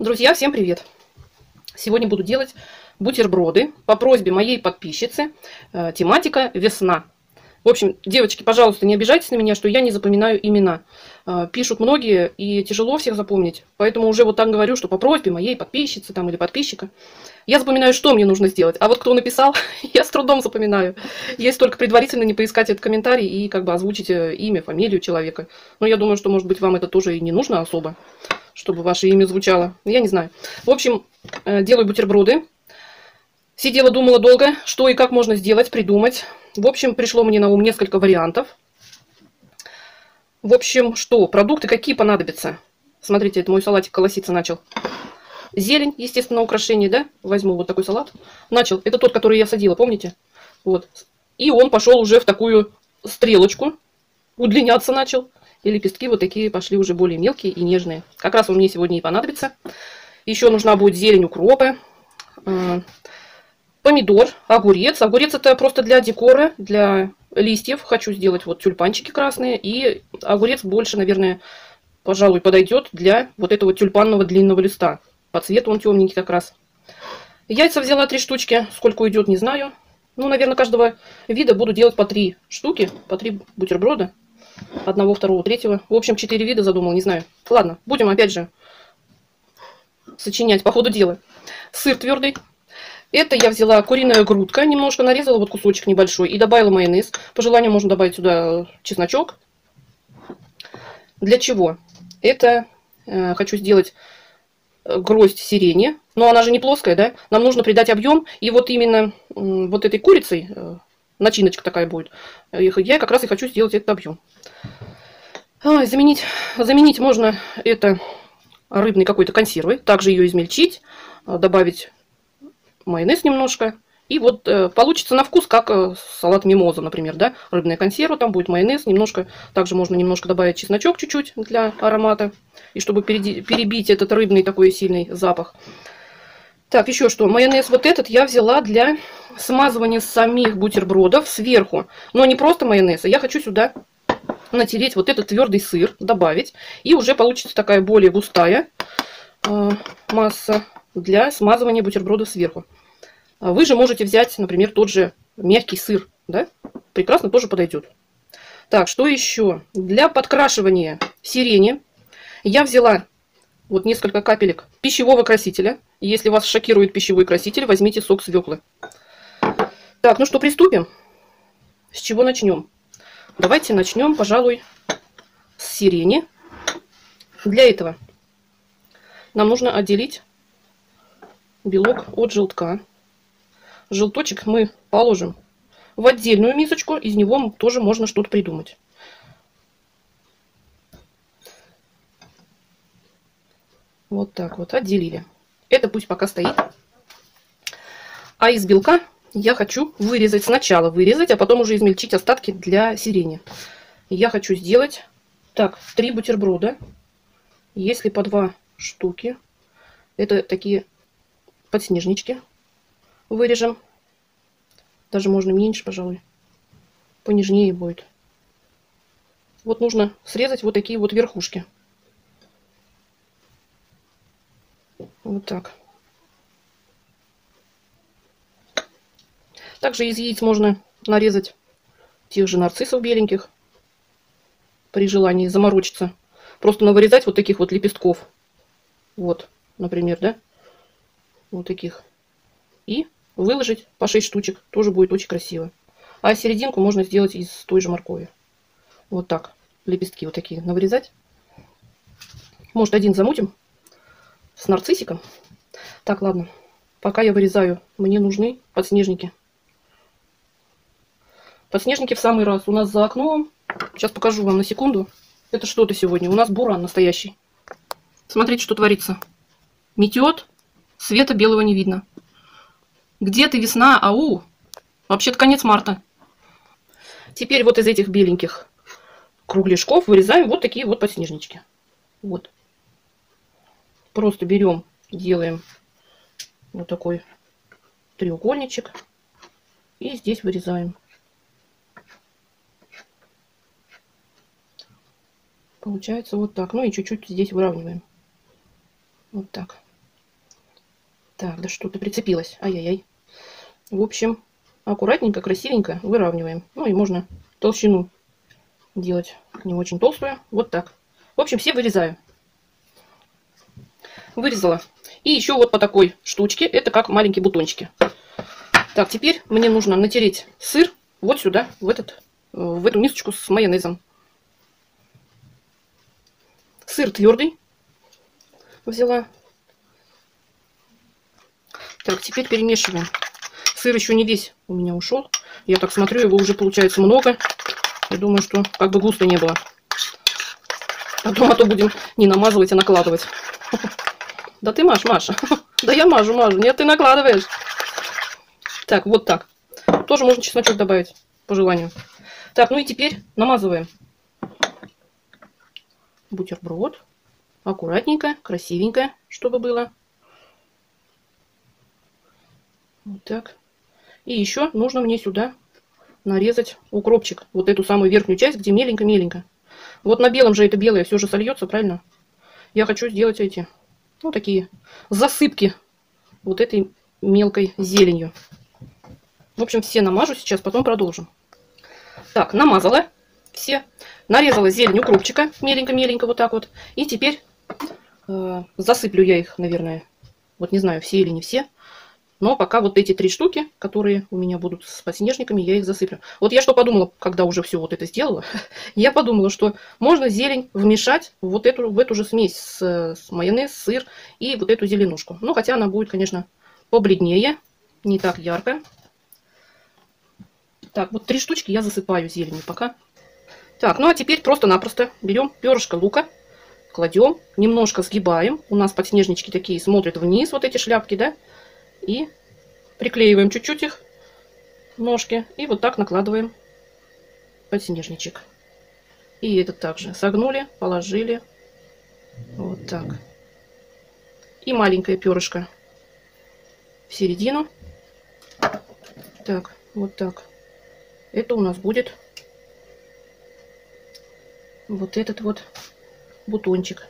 Друзья, всем привет! Сегодня буду делать бутерброды по просьбе моей подписчицы. Э, тематика весна. В общем, девочки, пожалуйста, не обижайтесь на меня, что я не запоминаю имена. Э, пишут многие, и тяжело всех запомнить. Поэтому уже вот так говорю, что по просьбе моей подписчицы там, или подписчика. Я запоминаю, что мне нужно сделать. А вот кто написал, я с трудом запоминаю. Есть только предварительно не поискать этот комментарий и как бы озвучить э, имя, фамилию человека. Но я думаю, что, может быть, вам это тоже и не нужно особо чтобы ваше имя звучало. Я не знаю. В общем, э, делаю бутерброды. Сидела, думала долго, что и как можно сделать, придумать. В общем, пришло мне на ум несколько вариантов. В общем, что? Продукты какие понадобятся? Смотрите, это мой салатик колоситься начал. Зелень, естественно, украшение, да? Возьму вот такой салат. Начал. Это тот, который я садила, помните? Вот. И он пошел уже в такую стрелочку. Удлиняться начал. И лепестки вот такие пошли уже более мелкие и нежные. Как раз он мне сегодня и понадобится. Еще нужна будет зелень укропа, э, помидор, огурец. Огурец это просто для декора, для листьев. Хочу сделать вот тюльпанчики красные. И огурец больше, наверное, пожалуй, подойдет для вот этого тюльпанного длинного листа. По цвету он темненький как раз. Яйца взяла три штучки. Сколько уйдет, не знаю. Ну, наверное, каждого вида буду делать по три штуки, по три бутерброда одного, второго, третьего. В общем, четыре вида задумал, не знаю. Ладно, будем опять же сочинять по ходу дела. Сыр твердый. Это я взяла куриная грудка, немножко нарезала, вот кусочек небольшой, и добавила майонез. По желанию можно добавить сюда чесночок. Для чего? Это э, хочу сделать э, гроздь сирени. Но она же не плоская, да? Нам нужно придать объем. И вот именно э, вот этой курицей, э, начиночка такая будет, я как раз и хочу сделать этот объем. А, заменить, заменить можно это рыбной какой-то консервой. Также ее измельчить, а, добавить майонез немножко. И вот э, получится на вкус, как э, салат мимоза, например, да, рыбная консерва, там будет майонез, немножко, также можно немножко добавить чесночок чуть-чуть для аромата, и чтобы перебить этот рыбный такой сильный запах. Так, еще что, майонез вот этот я взяла для смазывания самих бутербродов сверху, но не просто майонез, а я хочу сюда натереть вот этот твердый сыр, добавить. И уже получится такая более густая э, масса для смазывания бутербродов сверху. А вы же можете взять, например, тот же мягкий сыр, да? Прекрасно тоже подойдет. Так, что еще? Для подкрашивания сирени я взяла вот несколько капелек пищевого красителя. Если вас шокирует пищевой краситель, возьмите сок свеклы. Так, ну что, приступим? С чего начнем? Давайте начнем, пожалуй, с сирени. Для этого нам нужно отделить белок от желтка. Желточек мы положим в отдельную мисочку, из него тоже можно что-то придумать. Вот так вот отделили. Это пусть пока стоит. А из белка я хочу вырезать, сначала вырезать, а потом уже измельчить остатки для сирени. Я хочу сделать, так, три бутерброда, если по два штуки. Это такие подснежнички вырежем. Даже можно меньше, пожалуй. Понежнее будет. Вот нужно срезать вот такие вот верхушки. Вот так. Также из яиц можно нарезать тех же нарциссов беленьких. При желании заморочиться. Просто навырезать вот таких вот лепестков. Вот, например, да? Вот таких. И выложить по 6 штучек. Тоже будет очень красиво. А серединку можно сделать из той же моркови. Вот так. Лепестки вот такие навырезать. Может, один замутим с нарциссиком. Так, ладно. Пока я вырезаю, мне нужны подснежники. Подснежники в самый раз. У нас за окном. Сейчас покажу вам на секунду. Это что-то сегодня. У нас буран настоящий. Смотрите, что творится. Метет. Света белого не видно. Где ты, весна? Ау! Вообще-то конец марта. Теперь вот из этих беленьких кругляшков вырезаем вот такие вот подснежнички. Вот. Просто берем, делаем вот такой треугольничек. И здесь вырезаем. Получается вот так. Ну и чуть-чуть здесь выравниваем. Вот так. Так, да что-то прицепилось. Ай-яй-яй. В общем, аккуратненько, красивенько выравниваем. Ну и можно толщину делать не очень толстую. Вот так. В общем, все вырезаю. Вырезала. И еще вот по такой штучке. Это как маленькие бутончики. Так, теперь мне нужно натереть сыр вот сюда, в, этот, в эту мисочку с майонезом. Сыр твердый взяла. Так, теперь перемешиваем. Сыр еще не весь у меня ушел. Я так смотрю, его уже получается много. Я думаю, что как бы густо не было. Потом а то будем не намазывать, а накладывать. Да ты маш, Маша. Да я мажу, мажу. Нет, ты накладываешь. Так, вот так. Тоже можно чесночок добавить, по желанию. Так, ну и теперь намазываем бутерброд. Аккуратненько, красивенько, чтобы было. Вот так. И еще нужно мне сюда нарезать укропчик. Вот эту самую верхнюю часть, где меленько-меленько. Вот на белом же это белое все же сольется, правильно? Я хочу сделать эти, ну, такие засыпки вот этой мелкой зеленью. В общем, все намажу сейчас, потом продолжим. Так, намазала все. Нарезала зелень укропчика меленько-меленько вот так вот. И теперь э, засыплю я их, наверное. Вот не знаю, все или не все. Но пока вот эти три штуки, которые у меня будут с подснежниками, я их засыплю. Вот я что подумала, когда уже все вот это сделала, я подумала, что можно зелень вмешать вот эту, в эту же смесь с, с майонез, сыр и вот эту зеленушку. Ну, хотя она будет, конечно, побледнее, не так ярко. Так, вот три штучки я засыпаю зеленью пока. Так, ну а теперь просто-напросто берем перышко лука, кладем, немножко сгибаем. У нас подснежнички такие смотрят вниз, вот эти шляпки, да? И приклеиваем чуть-чуть их, ножки, и вот так накладываем подснежничек. И этот также согнули, положили. Вот так. И маленькое перышко в середину. Так, вот так. Это у нас будет вот этот вот бутончик.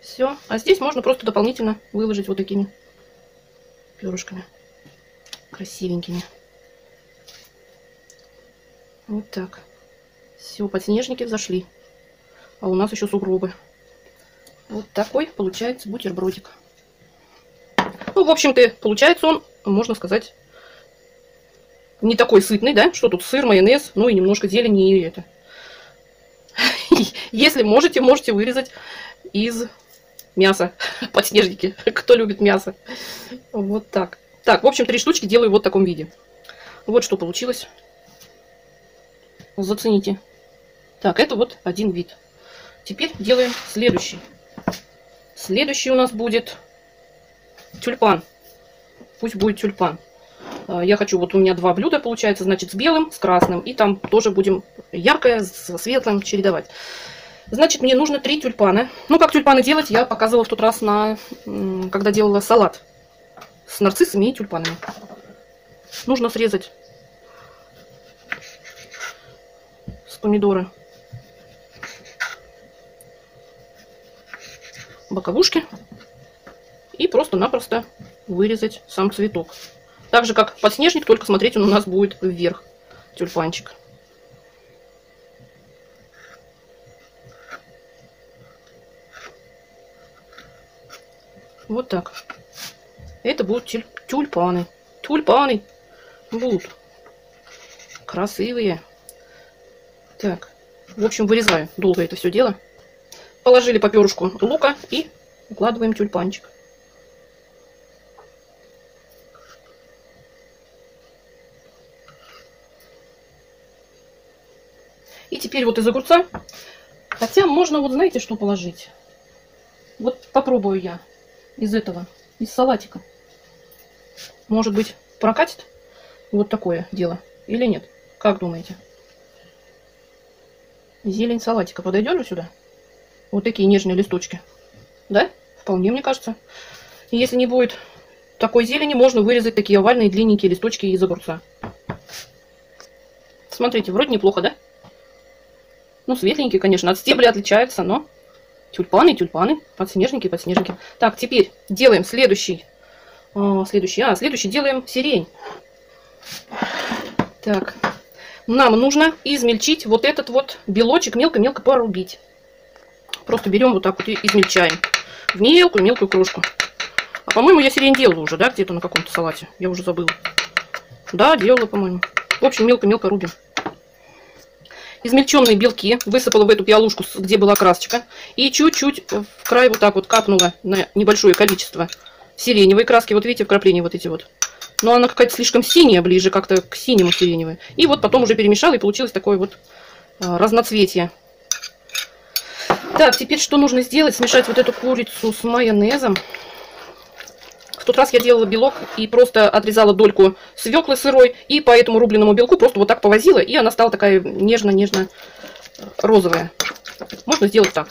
Все. А здесь можно просто дополнительно выложить вот такими перышками. Красивенькими. Вот так. Все, подснежники взошли. А у нас еще сугробы. Вот такой получается бутербродик. Ну, в общем-то, получается он, можно сказать, не такой сытный, да? Что тут сыр, майонез, ну и немножко зелени и это. Если можете, можете вырезать из мясо, подснежники, кто любит мясо. Вот так. Так, в общем, три штучки делаю вот в таком виде. Вот что получилось. Зацените. Так, это вот один вид. Теперь делаем следующий. Следующий у нас будет тюльпан. Пусть будет тюльпан. А, я хочу, вот у меня два блюда получается, значит, с белым, с красным. И там тоже будем яркое с светлым чередовать. Значит, мне нужно три тюльпана. Ну, как тюльпаны делать, я показывала в тот раз, на, когда делала салат с нарциссами и тюльпанами. Нужно срезать с помидоры боковушки и просто-напросто вырезать сам цветок. Так же, как подснежник, только смотреть он у нас будет вверх, тюльпанчик. Вот так. Это будут тюльпаны. Тюльпаны будут. Красивые. Так. В общем, вырезаю долго это все дело. Положили по перышку лука и укладываем тюльпанчик. Теперь вот из огурца. Хотя можно вот знаете что положить? Вот попробую я из этого, из салатика. Может быть, прокатит вот такое дело или нет? Как думаете? Зелень салатика подойдет же сюда? Вот такие нежные листочки. Да? Вполне, мне кажется. И если не будет такой зелени, можно вырезать такие овальные длинненькие листочки из огурца. Смотрите, вроде неплохо, да? Ну, светленькие, конечно, от стебля отличается, но Тюльпаны, тюльпаны, подснежники, подснежники. Так, теперь делаем следующий. А, следующий, а, следующий делаем сирень. Так, нам нужно измельчить вот этот вот белочек, мелко-мелко порубить. Просто берем вот так вот и измельчаем в мелкую-мелкую крошку. А по-моему, я сирень делала уже, да, где-то на каком-то салате. Я уже забыла. Да, делала, по-моему. В общем, мелко-мелко рубим. Измельченные белки высыпала в эту пиалушку, где была красочка. И чуть-чуть в край вот так вот капнула на небольшое количество сиреневой краски. Вот видите, вкрапления вот эти вот. Но она какая-то слишком синяя, ближе как-то к синему сиреневой. И вот потом уже перемешала, и получилось такое вот а, разноцветие. Так, теперь что нужно сделать? Смешать вот эту курицу с майонезом. В тот раз я делала белок и просто отрезала дольку свеклы сырой. И по этому рубленому белку просто вот так повозила. И она стала такая нежно-нежно розовая. Можно сделать так.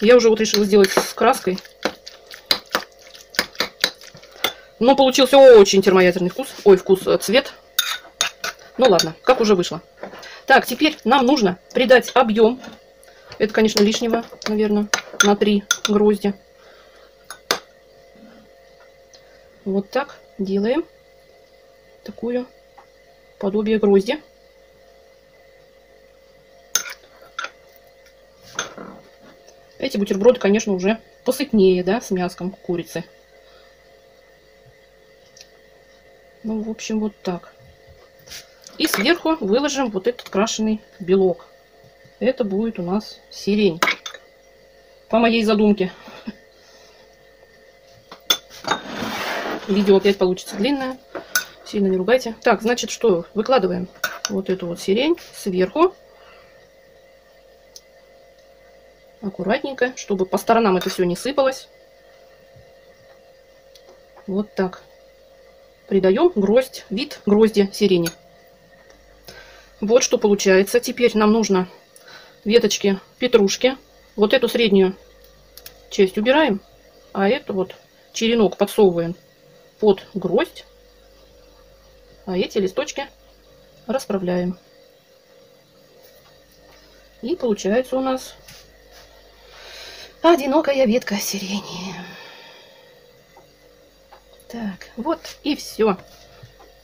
Я уже вот решила сделать с краской. Но получился очень термоядерный вкус. Ой, вкус, э, цвет. Ну ладно, как уже вышло. Так, теперь нам нужно придать объем. Это, конечно, лишнего, наверное, на 3 грозди. Вот так делаем такую подобие грозди. Эти бутерброды, конечно, уже посытнее, да, с мяском курицы. Ну, в общем, вот так. И сверху выложим вот этот крашеный белок. Это будет у нас сирень. По моей задумке. Видео опять получится длинное. Сильно не ругайте. Так, значит, что? Выкладываем вот эту вот сирень сверху. Аккуратненько, чтобы по сторонам это все не сыпалось. Вот так придаем гроздь, вид грозди сирени. Вот что получается. Теперь нам нужно веточки петрушки. Вот эту среднюю часть убираем, а эту вот черенок подсовываем под гроздь. А эти листочки расправляем. И получается у нас одинокая ветка сирени. Так, вот и все.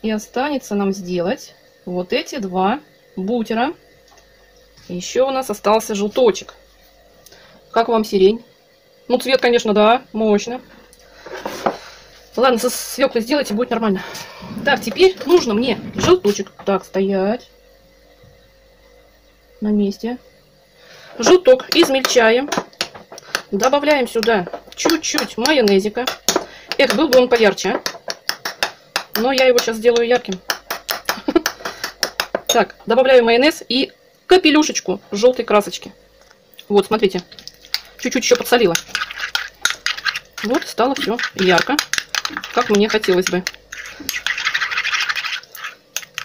И останется нам сделать вот эти два бутера. Еще у нас остался желточек. Как вам сирень? Ну, цвет, конечно, да, мощно. Ладно, со свеклой сделайте, будет нормально. Так, теперь нужно мне желточек. Так, стоять. На месте. Желток измельчаем. Добавляем сюда чуть-чуть майонезика. Эх, был бы он поярче, а? Но я его сейчас сделаю ярким. Так, добавляю майонез и капелюшечку желтой красочки. Вот, смотрите. Чуть-чуть еще подсолила. Вот, стало все ярко, как мне хотелось бы.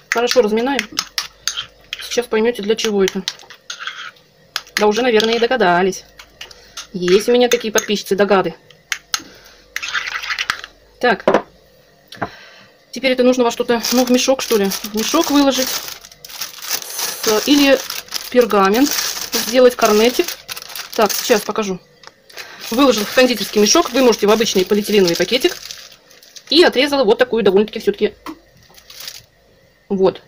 Хорошо разминаем. Сейчас поймете, для чего это. Да уже, наверное, и догадались. Есть у меня такие подписчицы догады. Так. Теперь это нужно во что-то, ну, в мешок, что ли. В мешок выложить. Или пергамент. Сделать корнетик. Так, сейчас покажу. Выложил в кондитерский мешок. Вы можете в обычный полиэтиленовый пакетик. И отрезала вот такую довольно-таки все-таки вот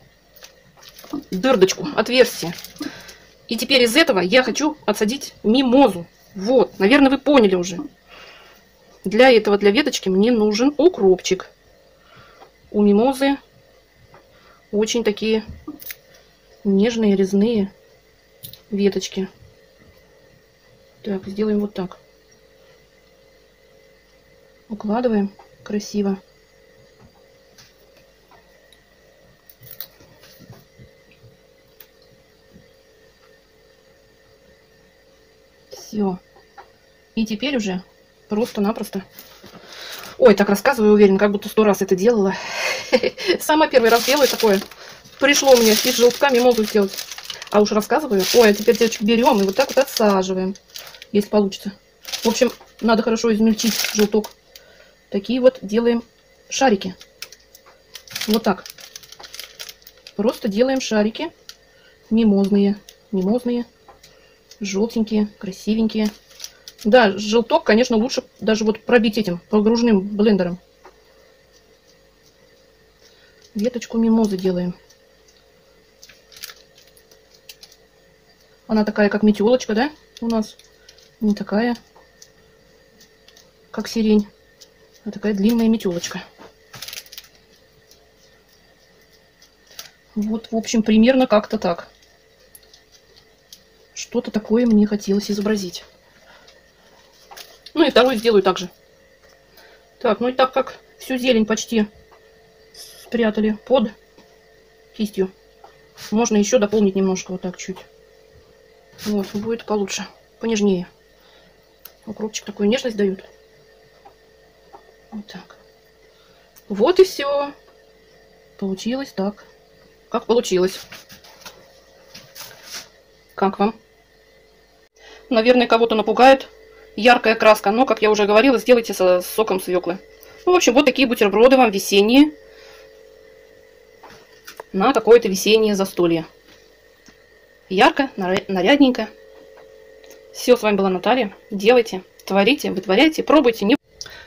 дырдочку, отверстие. И теперь из этого я хочу отсадить мимозу. Вот, наверное, вы поняли уже. Для этого, для веточки, мне нужен укропчик. У мимозы очень такие нежные, резные веточки. Так, сделаем вот так. Укладываем красиво. Все. И теперь уже Просто-напросто. Ой, так рассказываю, уверен, как будто сто раз это делала. Сама первый раз делаю такое. Пришло мне и с желтками могу сделать. А уж рассказываю. Ой, а теперь, девочки, берем и вот так вот отсаживаем. Если получится. В общем, надо хорошо измельчить желток. Такие вот делаем шарики. Вот так. Просто делаем шарики мимозные. Мимозные. Желтенькие, красивенькие. Да, желток, конечно, лучше даже вот пробить этим погружным блендером. Веточку мимозы делаем. Она такая, как метелочка, да, у нас? Не такая, как сирень, а такая длинная метелочка. Вот, в общем, примерно как-то так. Что-то такое мне хотелось изобразить. Ну и второй сделаю также. Так, ну и так как всю зелень почти спрятали под кистью, можно еще дополнить немножко вот так чуть. Вот, будет получше, понежнее. Укропчик такую нежность дают. Вот так. Вот и все. Получилось так, как получилось. Как вам? Наверное, кого-то напугает яркая краска, но, как я уже говорила, сделайте со соком свеклы. Ну, в общем, вот такие бутерброды вам весенние на какое-то весеннее застолье. Ярко, нарядненько. Все, с вами была Наталья. Делайте, творите, вытворяйте, пробуйте. Не...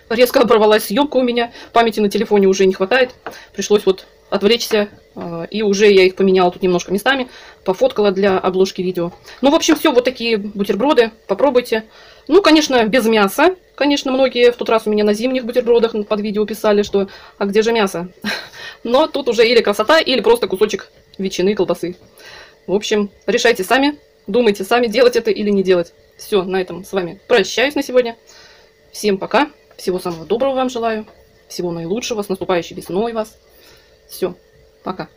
Резко оборвалась съемка у меня, памяти на телефоне уже не хватает. Пришлось вот отвлечься, э, и уже я их поменяла тут немножко местами, пофоткала для обложки видео. Ну, в общем, все, вот такие бутерброды, попробуйте. Ну, конечно, без мяса. Конечно, многие в тот раз у меня на зимних бутербродах под видео писали, что «а где же мясо?» Но тут уже или красота, или просто кусочек ветчины, колбасы. В общем, решайте сами, думайте сами, делать это или не делать. Все, на этом с вами прощаюсь на сегодня. Всем пока, всего самого доброго вам желаю, всего наилучшего, с наступающей весной вас. Все, пока.